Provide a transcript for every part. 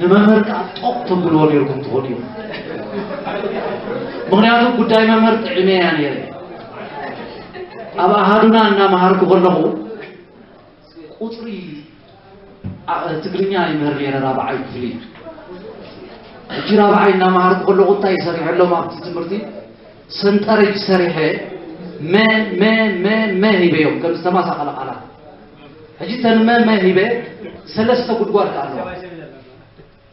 ንመምህር ጠቅቶም ብልዎ ነርኩም ትኾኑ እዩ ምክንያቱ ጉዳይ መምህር ጥዕመ እያ ነይረ ኣብ ኣሃዱና እናመሃርኩ ከለኹ ቁፅሪ ትግርኛ ይምህር ነረ ራብዓይ ክፍል እዩ እጂ ራብዓይ እናመሃርኩ ከለኹ እንታይ ሰሪሐ ኣሎም ኣብቲ ትምህርቲ ሰንጠረጅ ሰሪሐ መ ሂበዮም ከም ዝተማሳኸለ ቃላት ሕጂ ተን መ ሂበ ሰለስተ ጉድጓድ ኣለዋ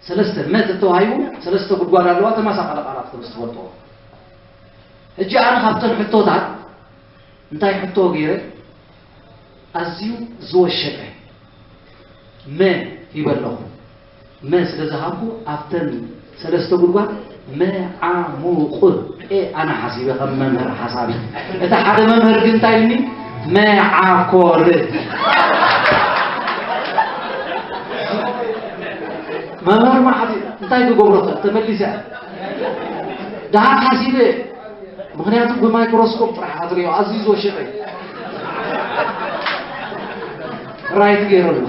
سلست مات التوهيون سلست قدوار الوات ما سقط العراق سلست ورطوه هجى أنا خبطة حطوه ده نتاي حطوه غير أزيو زو الشبع ما يبلغ ما سلزهابو أفتن سلست قدوار ما عمو خد إيه أنا حسيبه خم ممهر حسابي إذا حد ممهر جنتايني ما عقور መምህር ምን ሓሲብ እንታይ ትገብሮቶ ተመሊሰ ድሃን ሓሲበ ምክንያቱ ብማይክሮስኮፕ ጥራሕ ኣትሪዮ ኣዝዩ ዝወሸጠ ራይት ገይረሉ